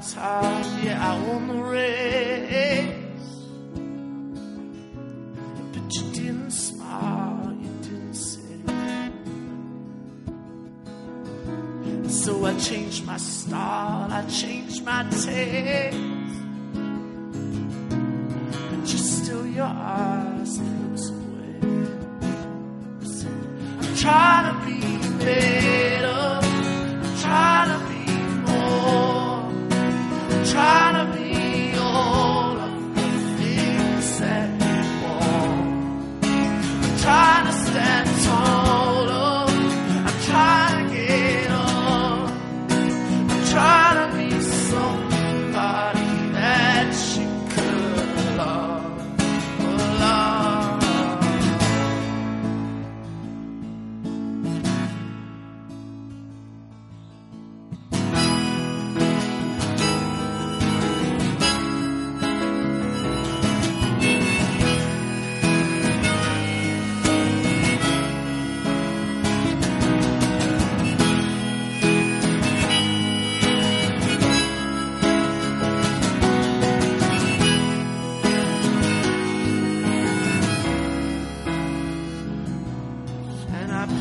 time. Yeah, I won the race. But you didn't smile, you didn't say. So I changed my style, I changed my taste. But you're still, your eyes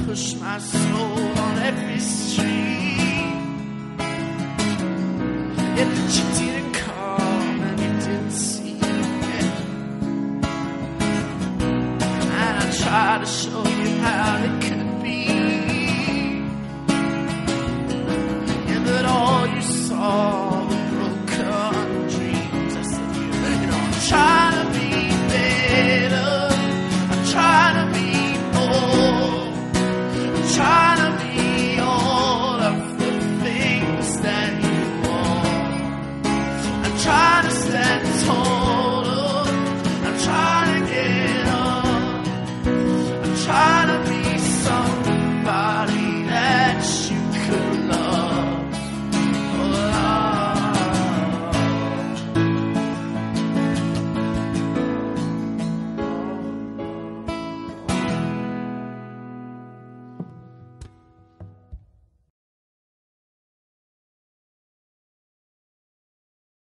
push my soul on every street. And you didn't come and you didn't see. And I tried to show.